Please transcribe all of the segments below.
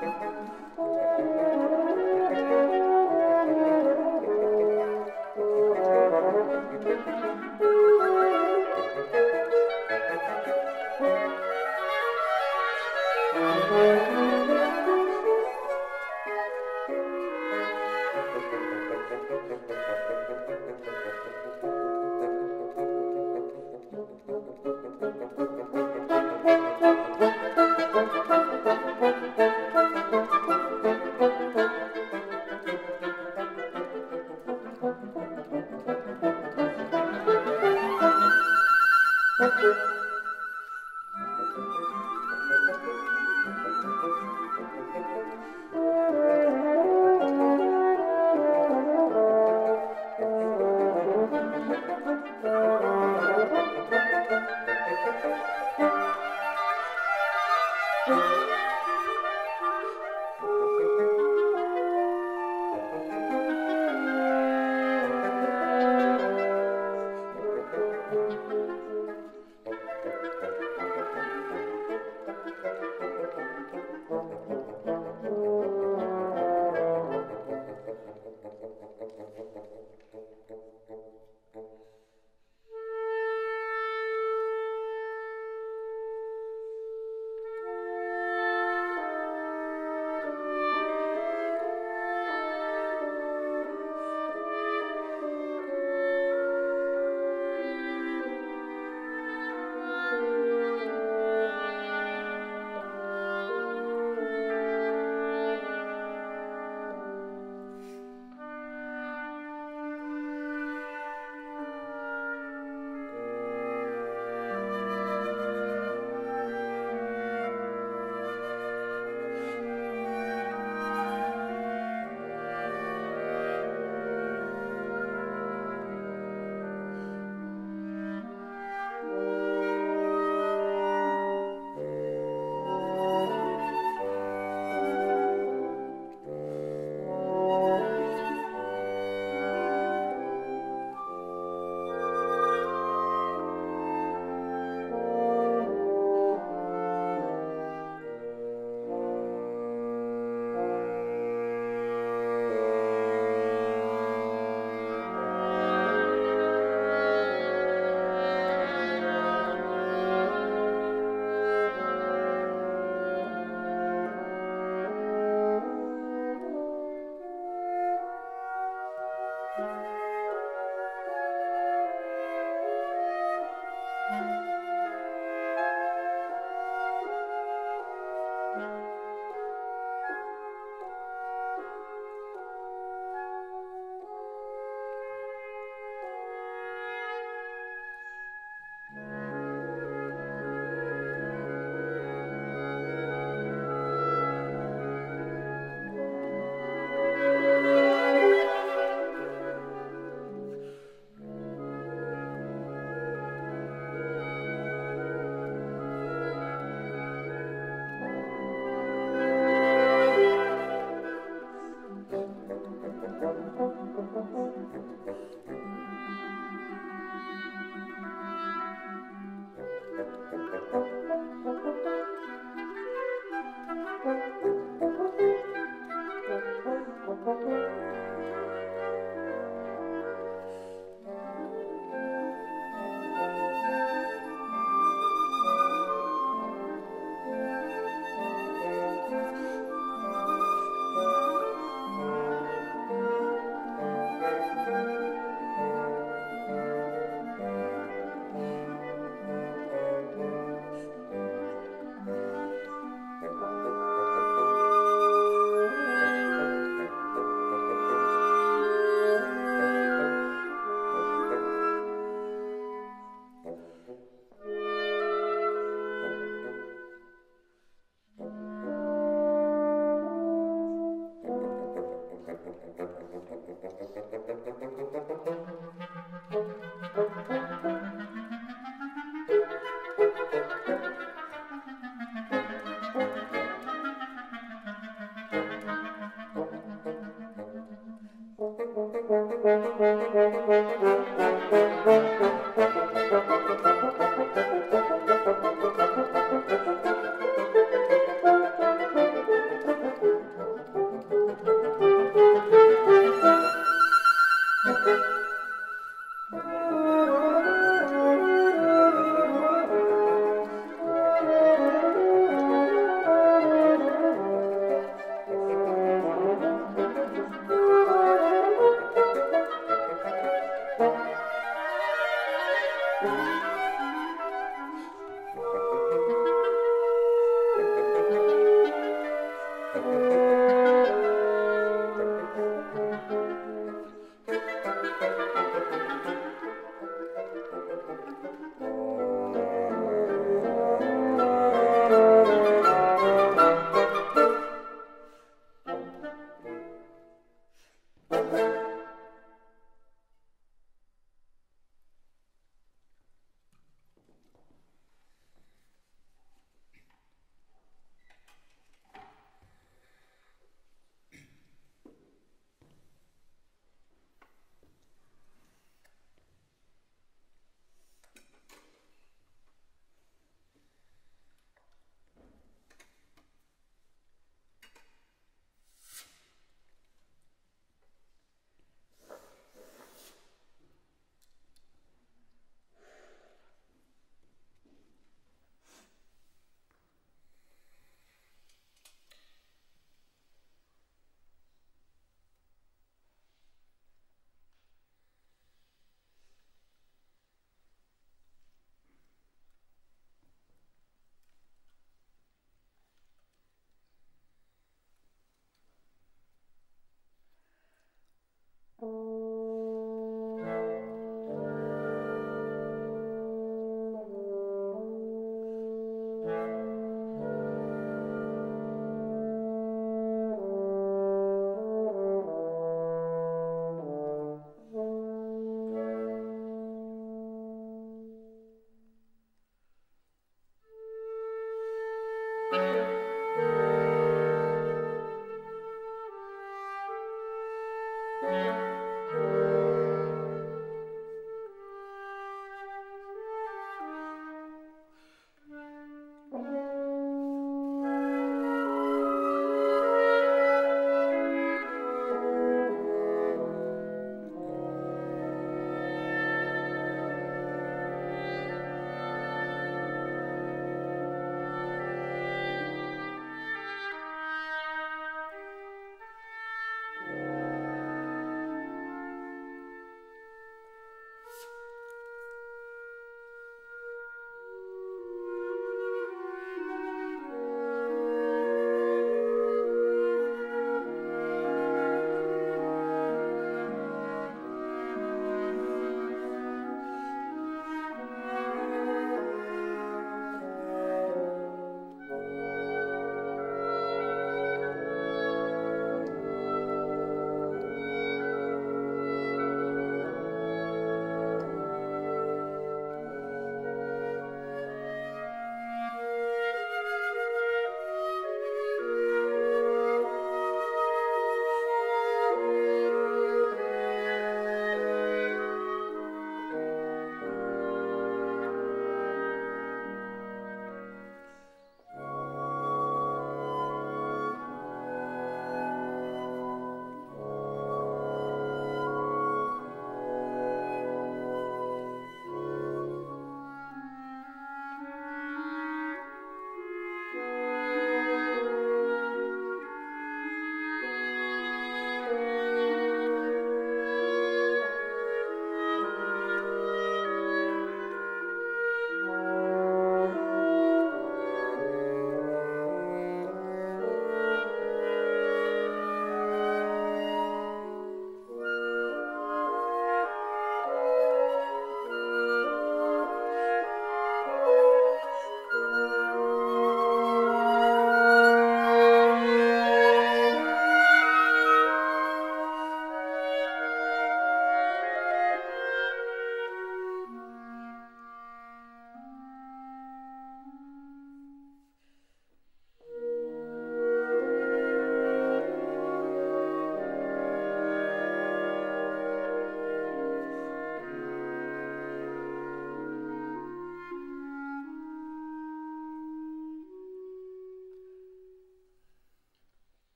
Thank you. thank you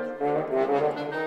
Thank